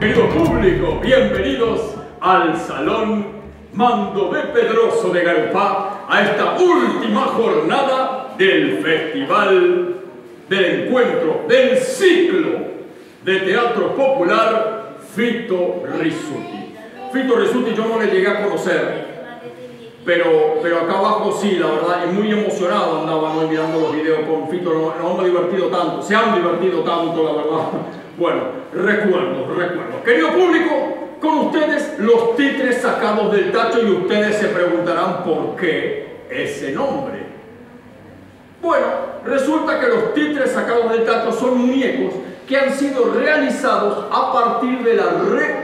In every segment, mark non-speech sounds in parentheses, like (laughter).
Querido público, bienvenidos al Salón Mando de Pedroso de Garupá a esta última jornada del Festival del Encuentro del Ciclo de Teatro Popular Fito Risuti. Fito Risuti yo no le llegué a conocer, pero, pero acá abajo sí, la verdad, y muy emocionado andaba hoy mirando los videos con Fito, no, no hemos divertido tanto, se han divertido tanto, la verdad. Bueno, recuerdo, recuerdo. Querido público, con ustedes los titres sacados del tacho y ustedes se preguntarán por qué ese nombre. Bueno, resulta que los titres sacados del tacho son muñecos que han sido realizados a partir de la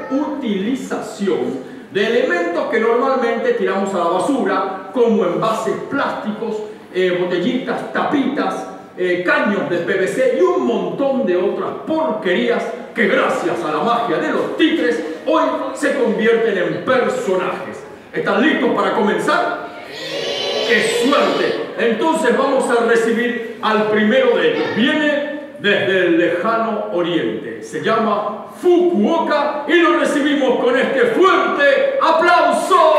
reutilización de elementos que normalmente tiramos a la basura, como envases plásticos, eh, botellitas, tapitas, eh, caños de PVC y un montón de otras porquerías que gracias a la magia de los titres hoy se convierten en personajes. ¿Están listos para comenzar? ¡Qué suerte! Entonces vamos a recibir al primero de ellos. Viene desde el lejano oriente. Se llama Fukuoka y lo recibimos con este fuerte aplauso.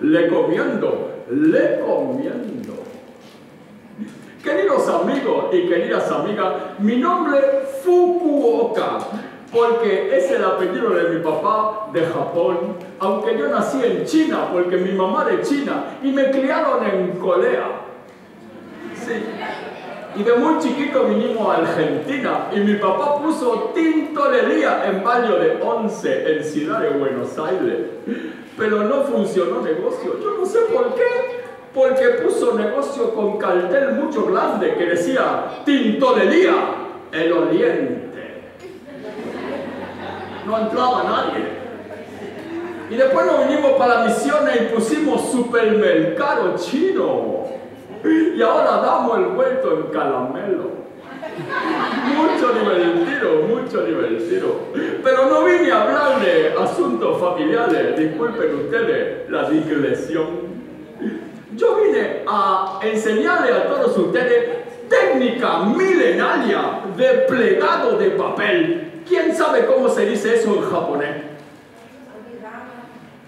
Le comiendo, le comiendo. Queridos amigos y queridas amigas, mi nombre es Fukuoka, porque es el apellido de mi papá de Japón, aunque yo nací en China, porque mi mamá de China, y me criaron en Corea. Sí. Y de muy chiquito vinimos a Argentina y mi papá puso tintorería en Baño de Once, en Ciudad de Buenos Aires pero no funcionó negocio. Yo no sé por qué. Porque puso negocio con cartel mucho grande que decía Tintorería el Oriente. No entraba nadie. Y después nos vinimos para Misiones y pusimos supermercado chino. Y ahora damos el vuelto en caramelo. Mucho divertido, mucho divertido. Pero no vine a hablar de asuntos familiares, disculpen ustedes la digresión. Yo vine a enseñarle a todos ustedes técnica milenaria de plegado de papel. ¿Quién sabe cómo se dice eso en japonés?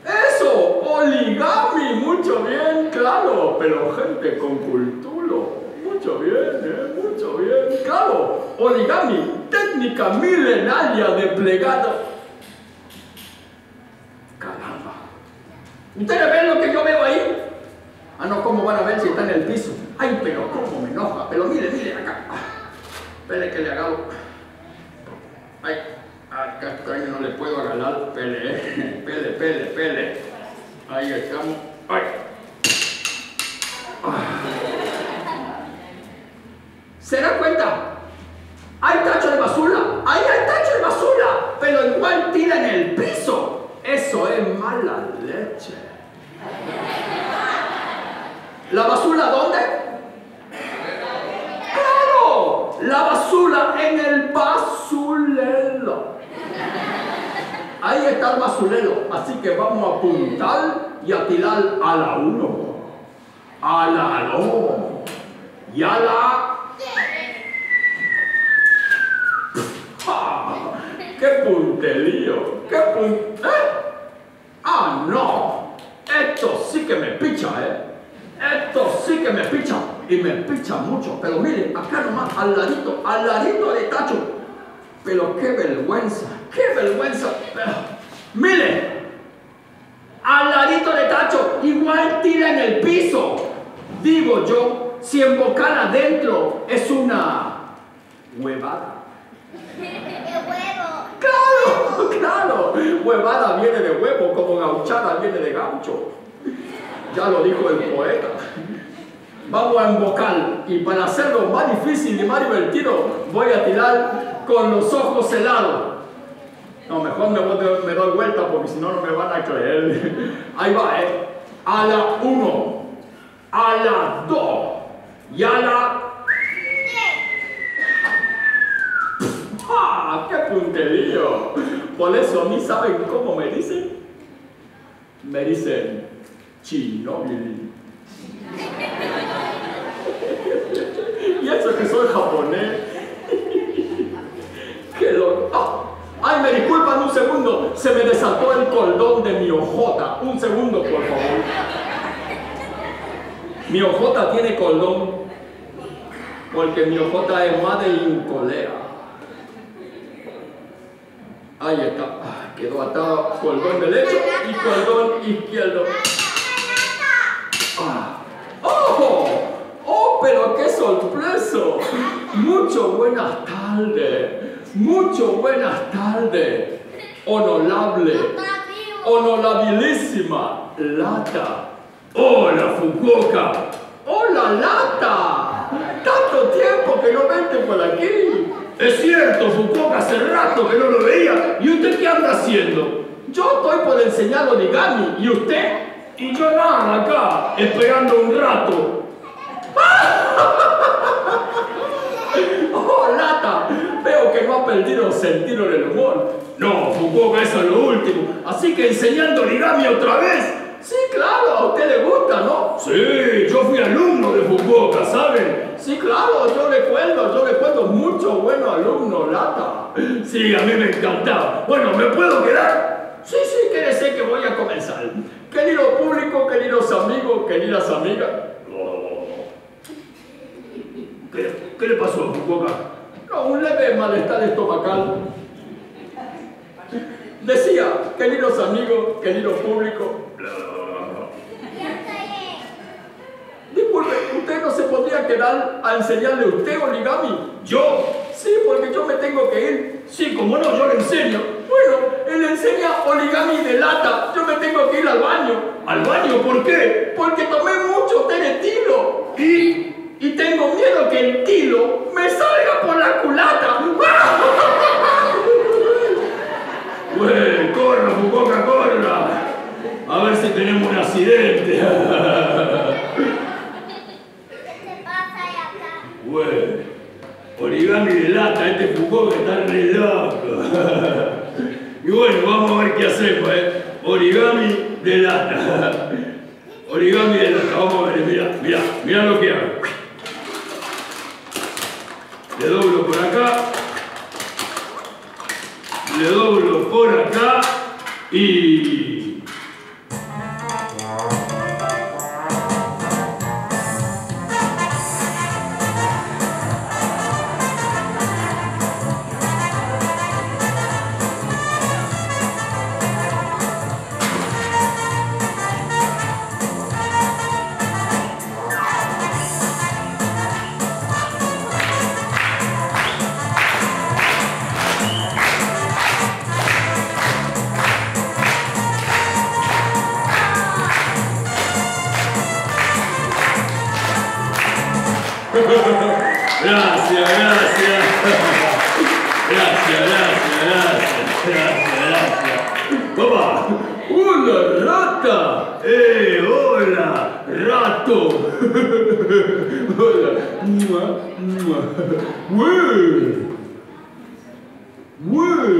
Eso, origami, mucho bien, claro, pero gente con cultura mucho bien, ¿eh? Mucho bien. Claro, origami, técnica milenaria de plegado. Caramba. ¿Ustedes ven lo que yo veo ahí? Ah, no, ¿cómo van a ver si está en el piso? Ay, pero cómo me enoja. Pero mire, mire acá. Espere que le hago. Ay, acá no le puedo agarrar. Pele, (laughs) pele, pele, pele. Ahí estamos. Ay. ¿Se da cuenta? Hay tacho de basura, ahí hay tacho de basura, pero igual tira en el piso. Eso es mala leche. ¿La basura dónde? Claro, la basura en el basurero. Ahí está el basurero, así que vamos a apuntar y a tirar a la 1, a la 2 y a la ¡Qué punterío! ¡Qué pun... ¿Eh? ¡Ah, no! Esto sí que me picha, ¿eh? Esto sí que me picha. Y me picha mucho. Pero mire, acá nomás, al ladito, al ladito de tacho. Pero qué vergüenza, qué vergüenza. mire, al ladito de tacho, igual tira en el piso. Digo yo, si embocar adentro es una huevada. (laughs) Claro, (laughs) claro. Huevada viene de huevo, como gauchada viene de gaucho. Ya lo dijo el poeta. Vamos a embocar y para hacerlo más difícil y más divertido voy a tirar con los ojos helados. No, mejor me, doy vuelta porque si no no me van a creer. (laughs) Ahí va, ¿eh? A la 1, a la 2 y a la ¡Ah, qué punterío! Por eso a mí, ¿saben cómo me dicen? Me dicen Chinobili. Y eso que soy japonés. ¡Qué loco! ¡Ah! ¡Ay, me disculpan un segundo! Se me desató el cordón de mi ojota. Un segundo, por favor. Mi ojota tiene cordón porque mi ojota es más de incolea. Ahí está. Ah, quedó atado cordón derecho y cordón izquierdo. Ah. ¡Oh! ¡Oh, pero qué sorpresa! Mucho buenas tardes. Mucho buenas tardes. Honorable. Honorabilísima. Lata. Hola, Fukuoka. Hola, Lata. Tanto tiempo que no vente por aquí. Es cierto, Fukuoka hace rato que no lo veía. ¿Y usted qué anda haciendo? Yo estoy por enseñar origami. ¿Y usted? Y yo nada acá, esperando un rato. (laughs) ¡Oh, lata! Veo que no ha perdido el sentido del humor. No, Fukuoka, eso es lo último. Así que enseñando origami otra vez. Sí, claro, a usted le gusta, ¿no? Sí, yo fui alumno de Fukuoka, ¿saben? Sí, claro, yo recuerdo, yo recuerdo muchos buenos alumnos, Lata. Sí, a mí me encantaba. Bueno, ¿me puedo quedar? Sí, sí, quédese que voy a comenzar. Querido público, queridos amigos, queridas amigas. ¿Qué, le pasó a Fukuoka? No, un leve malestar estomacal. Decía, queridos amigos, querido público, Disculpe, ¿usted no se podría quedar a enseñarle a usted origami? ¿Yo? Sí, porque yo me tengo que ir. Sí, como no, yo le enseño. Bueno, él enseña origami de lata. Yo me tengo que ir al baño. ¿Al baño? ¿Por qué? Porque tomé mucho té de. ¿Y? Y tengo miedo que el tilo me salga por la culata. (laughs) Bueno, corra, Fucoca, corra. A ver si tenemos un accidente. (laughs) Bueno, origami de lata, este que está re loco. (laughs) y bueno, vamos a ver qué hacemos, ¿eh? Origami de lata. Origami de lata, vamos a ver, mira, mira, mira lo que Gracias, gracias. Gracias, gracias, gracias, gracias, gracias. Papá, ¡Hola, rata! ¡Eh, hola, rato! hola, mua, mua. ¡Güey! ¡Güey!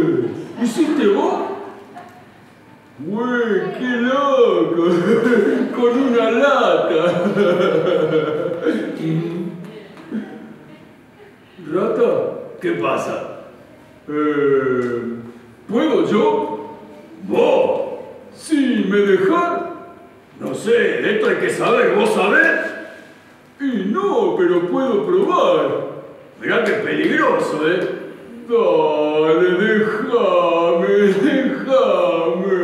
¿Hiciste vos? ¡Güey, qué loco! Con una lata. ¿Rata? ¿Qué pasa? Eh, ¿Puedo yo? ¿Vos? Sí, ¿me dejás? No sé, de esto hay que saber, ¿vos sabés? Y no, pero puedo probar. Mirá que peligroso, ¿eh? Dale, déjame, déjame.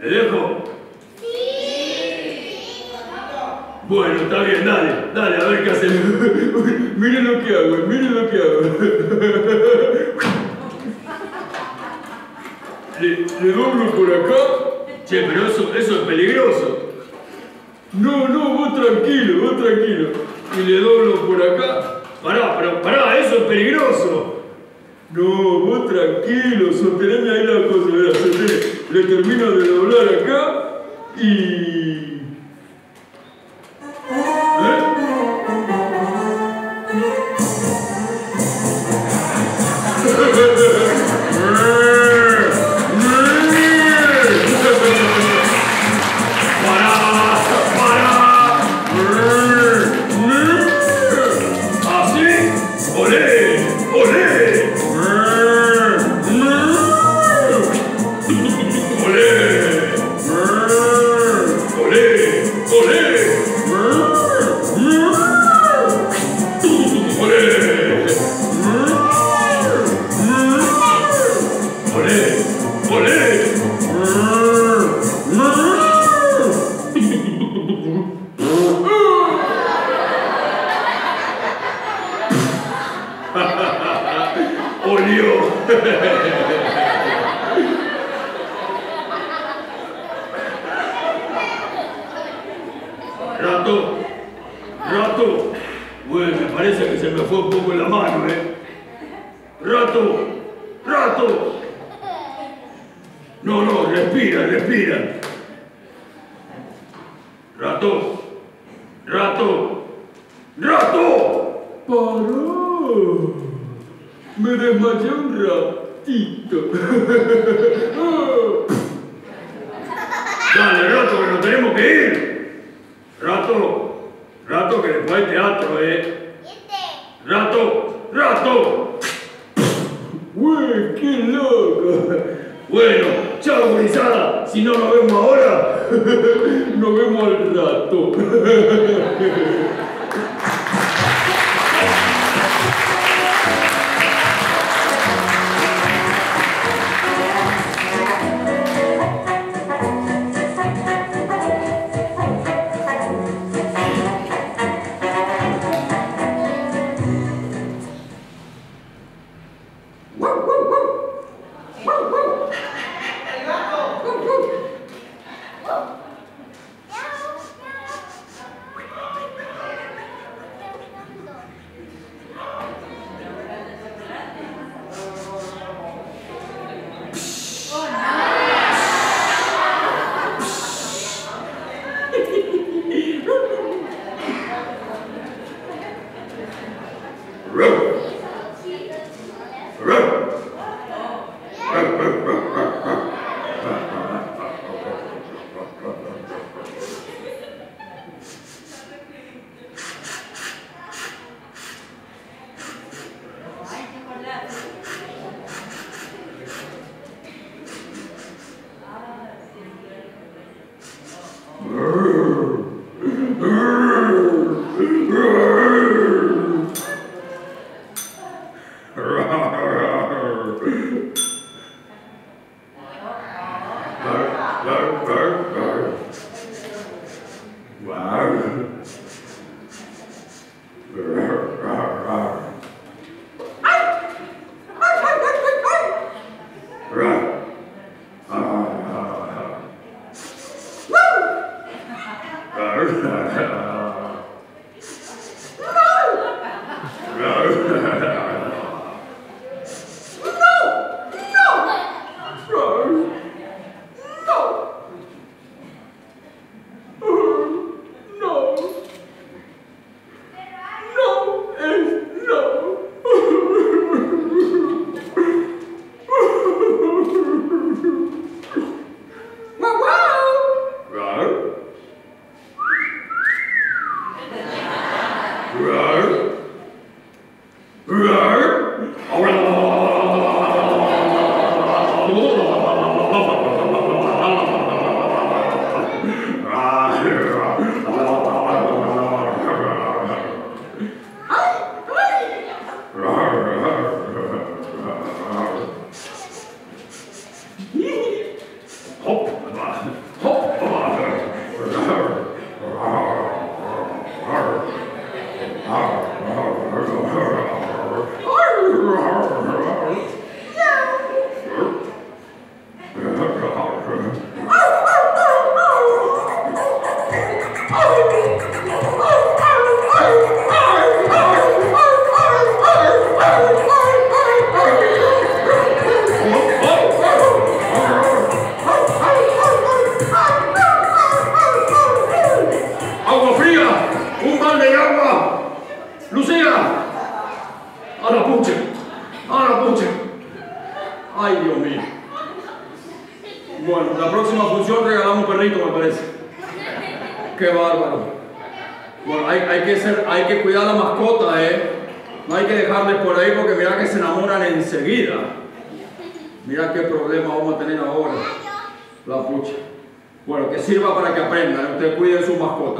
¿Le dejo? Bueno, está bien, dale, dale, a ver qué hacemos. (laughs) miren lo que hago, miren lo que hago. (laughs) le, le doblo por acá. Che, pero eso, eso es peligroso. No, no, vos tranquilo, vos tranquilo. Y le doblo por acá. Pará, pero pará, eso es peligroso. No, vos tranquilo, sosteneme ahí la cosa. Le termino de doblar acá y... Yeah. (laughs) Wow.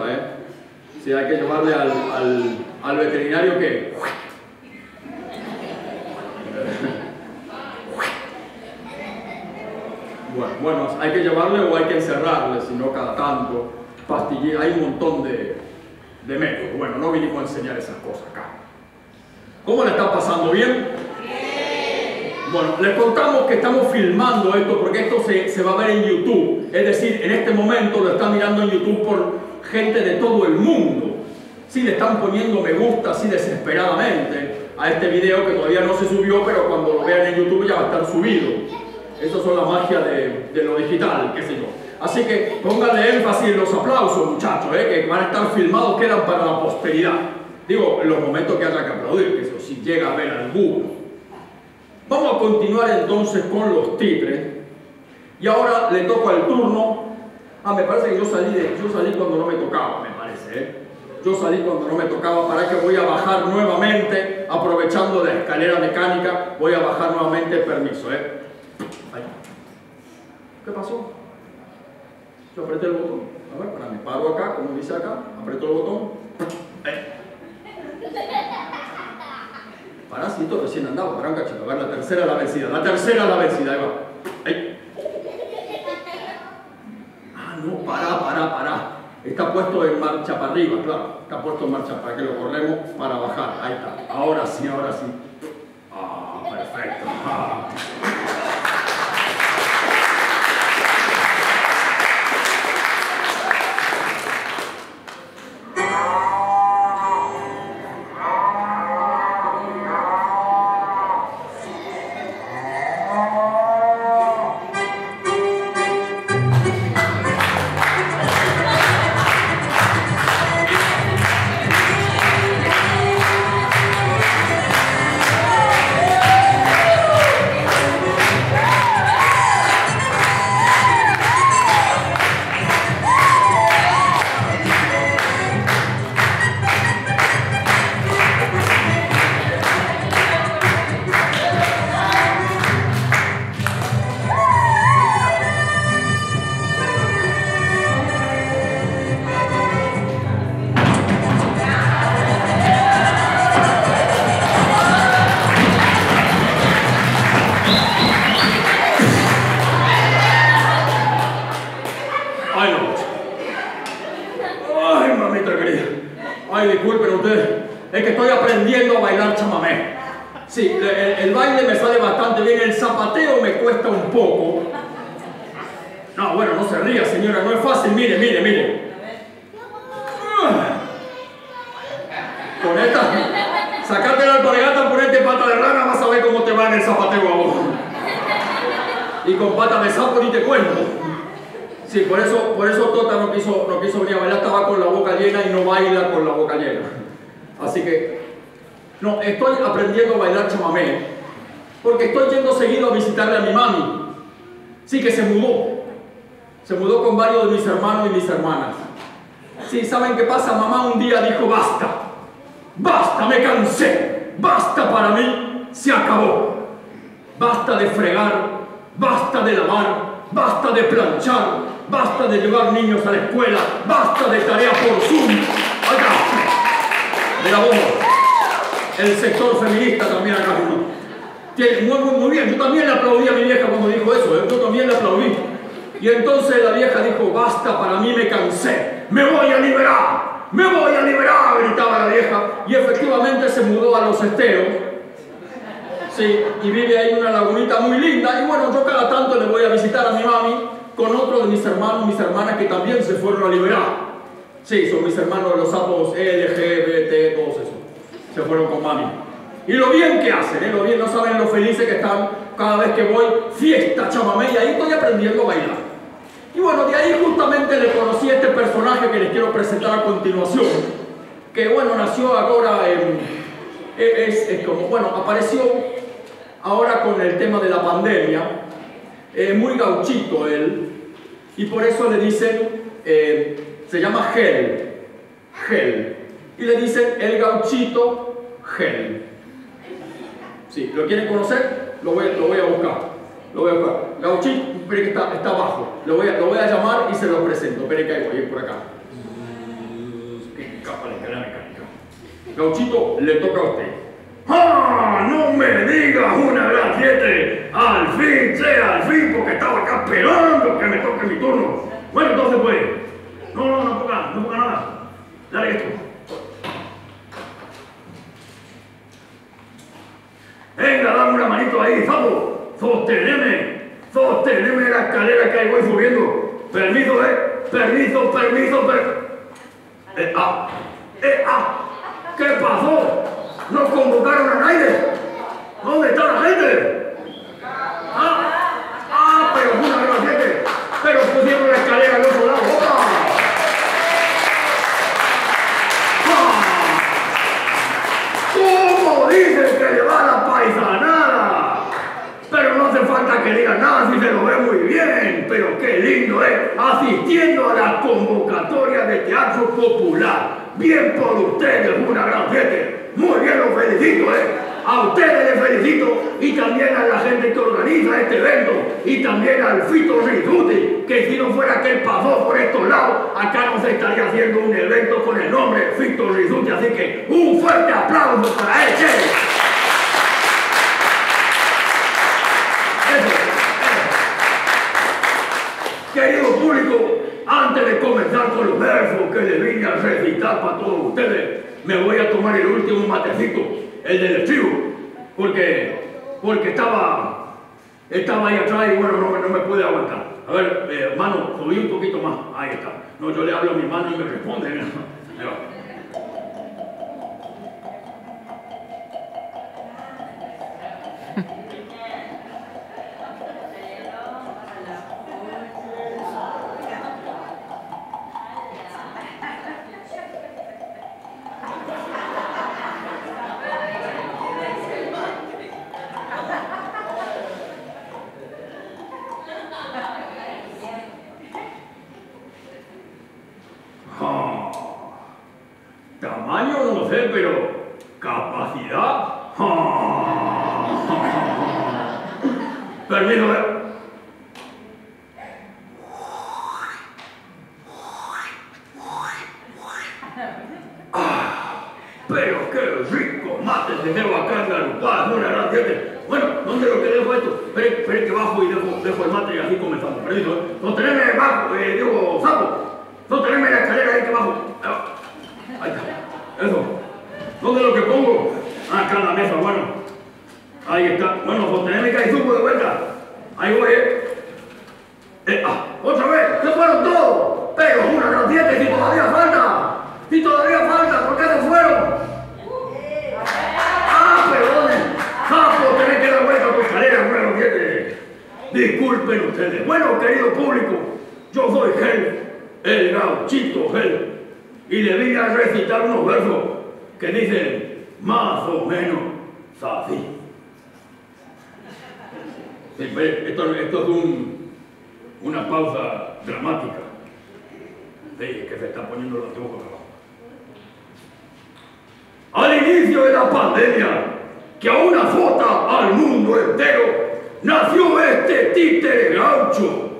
¿Eh? Si hay que llevarle al, al, al veterinario que... Bueno, bueno, hay que llevarle o hay que encerrarle, si no cada tanto. Pastilla, hay un montón de, de métodos. Bueno, no vinimos a enseñar esas cosas acá. ¿Cómo le está pasando? ¿Bien? Bueno, les contamos que estamos filmando esto porque esto se, se, va a ver en YouTube. Es decir, en este momento lo están mirando en YouTube por gente de todo el mundo. Sí, le están poniendo me gusta así desesperadamente a este video que todavía no se subió, pero cuando lo vean en YouTube ya va a estar subido. Esas son la magia de, de lo digital, qué sé yo. Así que pónganle énfasis en los aplausos, muchachos, ¿eh? que van a estar filmados, quedan para la posteridad. Digo, en los momentos que haya que aplaudir, que eso, si llega a ver alguno. Vamos a continuar entonces con los titres. Y ahora le toca el turno. Ah, me parece que yo salí, de, yo salí cuando no me tocaba, me parece. ¿eh? Yo salí cuando no me tocaba. Para que voy a bajar nuevamente, aprovechando la escalera mecánica, voy a bajar nuevamente el permiso. ¿eh? Ahí. ¿Qué pasó? Yo apreté el botón. A ver, para me paro acá, como dice acá, aprieto el botón. Ahí. Parásito recién andaba, para un cachito. A ver, la tercera la vencida. La tercera la vencida, ahí va. Ahí. Ah, no, pará, pará, pará. Está puesto en marcha para arriba, claro. Está puesto en marcha para que lo corremos para bajar. Ahí está. Ahora sí, ahora sí. Ah, perfecto. Aprendiendo a bailar chamamé, porque estoy yendo seguido a visitarle a mi mami. Sí, que se mudó. Se mudó con varios de mis hermanos y mis hermanas. Sí, ¿saben qué pasa? Mamá un día dijo, basta, basta, me cansé, basta para mí, se acabó. Basta de fregar, basta de lavar, basta de planchar, basta de llevar niños a la escuela, basta de tareas por Zoom. Acá, de la bomba. El sector feminista también acá. Muy, muy, muy bien, yo también le aplaudí a mi vieja cuando dijo eso, ¿eh? yo también le aplaudí. Y entonces la vieja dijo, basta, para mí me cansé, me voy a liberar, me voy a liberar, gritaba la vieja. Y efectivamente se mudó a los esteros. Sí, y vive ahí una lagunita muy linda. Y bueno, yo cada tanto le voy a visitar a mi mami con otro de mis hermanos, mis hermanas que también se fueron a liberar. Sí, son mis hermanos de los sapos LGBT, todos esos. Se fueron con mami. Y lo bien que hacen, ¿eh? lo bien, no saben lo felices que están cada vez que voy, fiesta, chamamé, y ahí estoy aprendiendo a bailar. Y bueno, de ahí justamente le conocí a este personaje que les quiero presentar a continuación, que bueno, nació ahora es, como, bueno, apareció ahora con el tema de la pandemia, eh, muy gauchito él, y por eso le dicen, eh, se llama Gel, Gel, y le dicen el gauchito Gel. Sí, ¿lo quieren conocer? Lo voy, lo voy a buscar. Lo voy a buscar. Gauchito, que está, está abajo. Lo voy, a, lo voy a llamar y se lo presento. Espere que voy por acá. De mecánica. Gauchito, le toca a usted. ¡Ah! ¡No me digas una gran siete! ¡Al fin, sea al fin! Porque estaba acá esperando que me toque mi turno. Bueno, entonces pues. No, no, no ponga, no ponga nada. Dale esto. Venga, dame una manito ahí, vamos. Sosteneme, sosteneme la escalera que ahí voy subiendo. Permiso, eh. Permiso, permiso, permiso. Eh, ah, eh, ah. ¿Qué pasó? ¿No convocaron a nadie? ¿Dónde está la gente? Ah, ah, pero una gente. Pero pusieron la escalera al otro lado. ¡Ah! ¿Cómo dicen que le va la paisanada? Pero no hace falta que digan nada si se lo ve muy bien. Pero qué ¿eh? asistiendo a la convocatoria de teatro popular. Bien por ustedes, una gran gente. Muy bien, los felicito, ¿eh? A ustedes les felicito y también a la gente que organiza este evento y también al Fito Rizuti, que si no fuera que él pasó por estos lados, acá no se estaría haciendo un evento con el nombre Fito Rizuti. Así que un fuerte aplauso para él. Querido público, antes de con los versos que le vine a recitar para todos ustedes, me voy a tomar el último matecito, el del estribo, porque, porque estaba, estaba ahí atrás y bueno, no, no me pude aguantar. A ver, eh, hermano, subí un poquito más. Ahí está. No, yo le hablo a mi mano y me responde. Disculpen ustedes. Bueno, querido público, yo soy Gel, el gauchito Gel, y le voy a recitar unos versos que dicen más o menos así. Esto, es una pausa dramática. Que se está poniendo la tuja. Al inicio de la pandemia, que a una fota al mundo entero nació este títere gaucho,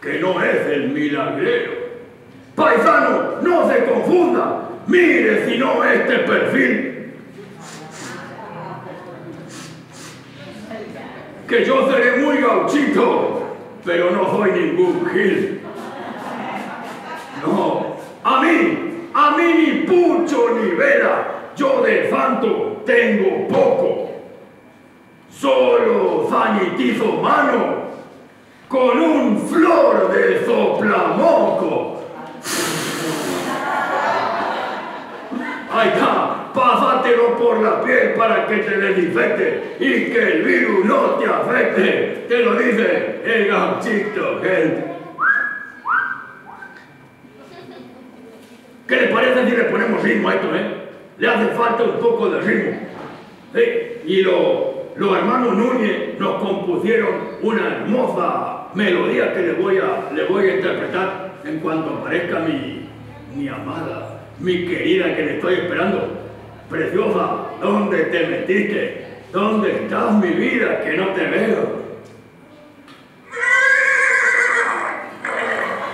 que no es el milagrero. Paisano, no se confunda, mire si no este perfil. Que yo seré muy gauchito, pero no soy ningún gil. No, a mí, a mí ni pucho ni vera, yo de santo tengo poco. Solo sanitizo mano con un flor de soplamoco. Ahí está, pásatelo por la piel para que te desinfecte y que el virus no te afecte. Te lo dice el gauchito gel. ¿Qué le parece si le ponemos ritmo a esto, eh? Le hace falta un poco de ritmo. ¿Sí? Y los hermanos Núñez nos compusieron una hermosa melodía que le voy a, voy a interpretar en cuanto aparezca mi, mi amada, mi querida que le estoy esperando. Preciosa, ¿dónde te metiste? ¿Dónde estás mi vida que no te veo?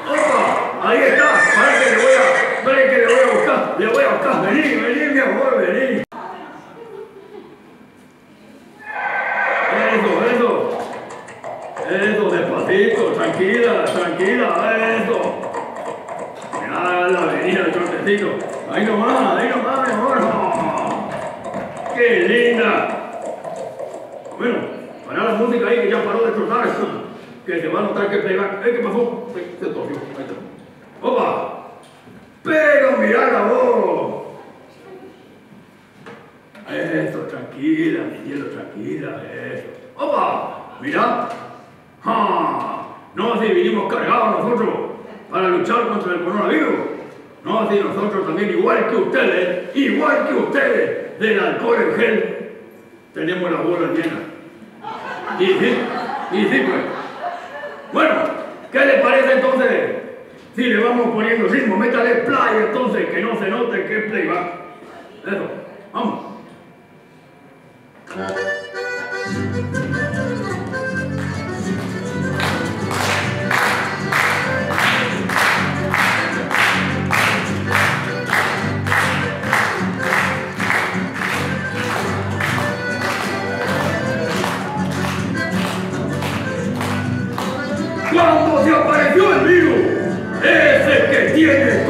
¡Opa! Ahí está, para que le voy a, que le voy a buscar, le voy a buscar, vení, vení mi amor, vení. Eso, eso. Eso, despacito, tranquila, eso. Mirá la avenida del cortecito. Ahí nomás, ahí nomás, mi amor. ¡Qué linda! Bueno, para la música ahí que ya paró de trotar. Que se va a notar que playback. ¿Eh, ¿Qué pasó? Se, se. Ahí está. ¡Opa! Pero mirá la voz. Eso, tranquila, mi cielo, tranquila, eso. ¡Opa! Mira. ¡Ja! No, si vinimos cargados nosotros para luchar contra el coronavirus. No, si nosotros también, igual que ustedes, igual que ustedes, del alcohol en gel, tenemos las bolas llenas. Y sí, y sí, pues. Bueno, ¿qué le parece entonces? Si le vamos poniendo ritmo, métale play entonces, que no se note que es playback. Eso, vamos. Cuando se apareció el que tiene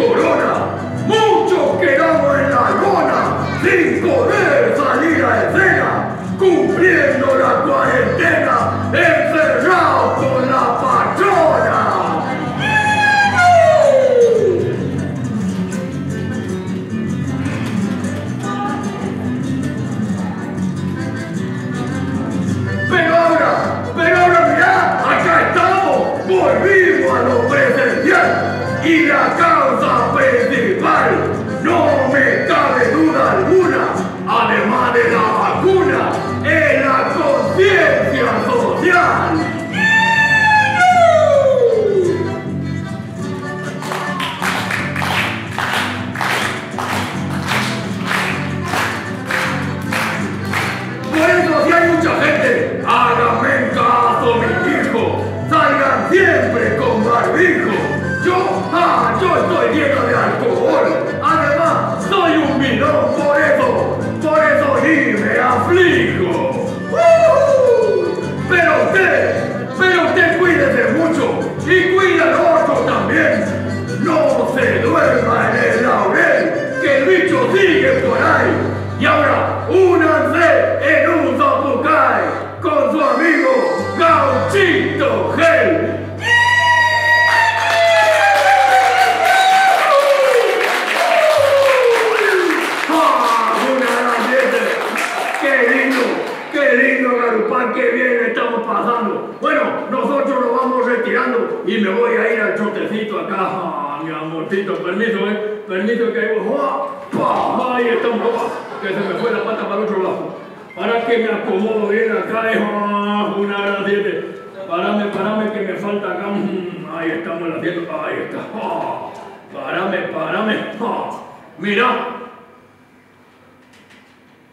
acomodo bien acá. ¿eh? ¡Ah! Una de las siete. Parame, parame, que me falta acá. Mm, Ahí estamos las siete. Ahí está. ¡Ah! Parame, parame. ¡Ah! Mira.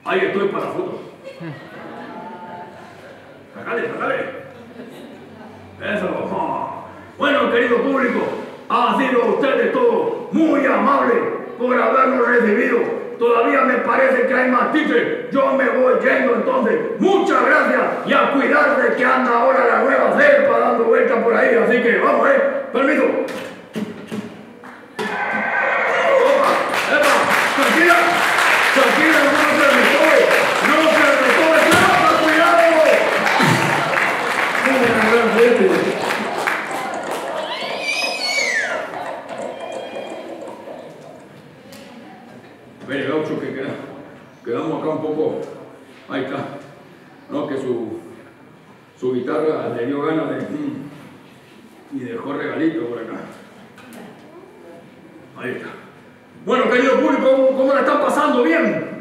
Ahí estoy para la foto. Sacale, sacale. Eso. ah. Bueno, querido público, ha sido ustedes todos muy amables por habernos recibido Todavía me parece que hay más. Yo me voy yendo entonces. Muchas gracias y a cuidar de que anda ahora la nueva cepa dando vueltas por ahí. Así que vamos, eh. Permiso. Tranquila, tranquila, no se me no se me cuidado. Mire, Gaucho, que queda, quedamos acá un poco, ahí está, no, que su, su guitarra le dio ganas de, y dejó regalito por acá. Ahí está. Bueno, querido público, ¿cómo la están pasando? ¿Bien?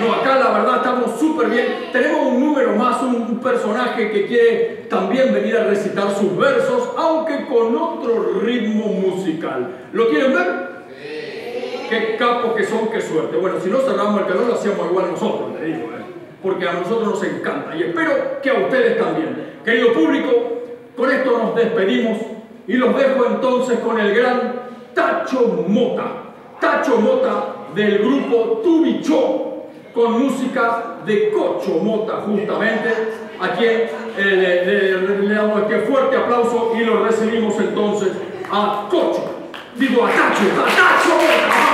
No, acá la verdad estamos súper bien. Tenemos un número más, un, personaje que quiere también venir a recitar sus versos, aunque con otro ritmo musical. ¿Lo quieren ver? Qué capos que son, qué suerte. Bueno, si no cerramos el calor, lo hacíamos igual nosotros, le digo, ¿eh? porque a nosotros nos encanta y espero que a ustedes también. Querido público, con esto nos despedimos y los dejo entonces con el gran Tacho Mota. Tacho Mota del grupo Tubichó con música de Cocho Mota justamente, a le, damos este fuerte aplauso y lo recibimos entonces a Cocho, digo a Tacho, a Tacho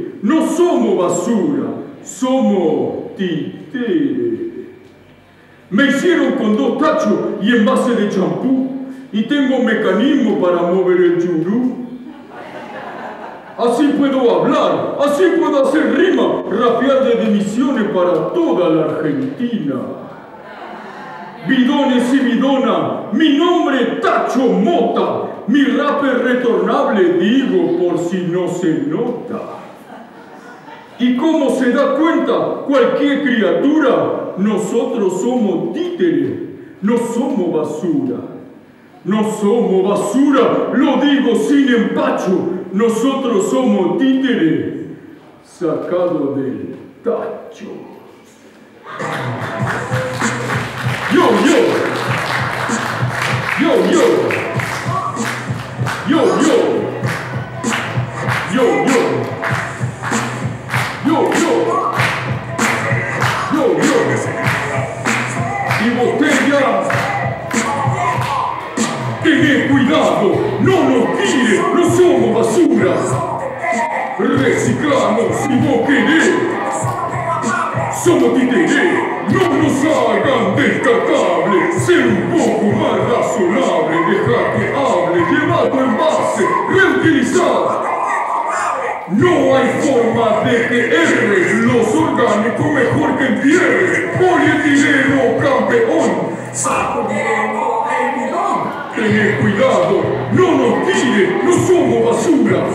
No somos basura. Somos títeres. Me hicieron con dos tachos y en base de champú y tengo mecanismo para mover el churú. Así puedo hablar, así puedo hacer rima, rapear de dimisiones para toda la Argentina. Bidones y bidona, mi nombre Tacho Mota, mi rap es retornable, digo por si no se nota. Y como se da cuenta cualquier criatura, nosotros somos títeres, no somos basura. No somos basura, lo digo sin empacho. Nosotros somos títeres sacado del tacho. Yo. Yo, yo. Yo, yo. Yo, No nos tires, no somos basura. Reciclamos si vos querés. Somos títeres, no nos hagan descartables. Ser un poco más razonable, dejar que hable, llevar tu envase, reutilizar. No hay forma de que erres los orgánicos mejor que entierres. Polietileno campeón. Saco Tened cuidado, no nos tire, no somos basura.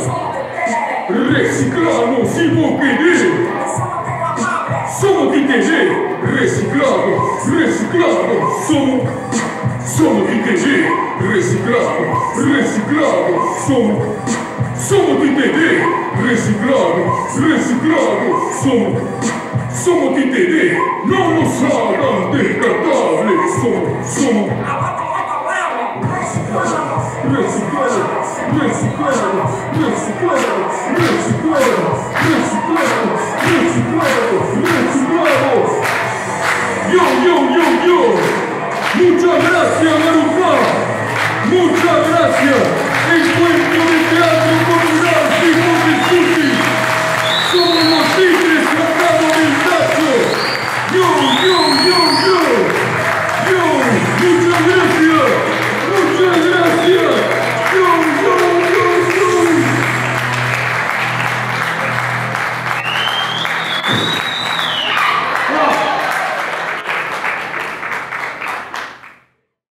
Reciclamos si vos querés. Somos TTG, reciclado, reciclado, somos, somos TTG, reciclado, reciclado, somos, somos TTG, reciclado, reciclado, somos, somos títeres, no nos hagan descartables, somos, somos yo, yo, yo, yo. Muchas gracias, Muchas gracias. Encuentro de teatro de Somos los tigres del. Yo, yo, yo, yo. Yo, muchas gracias.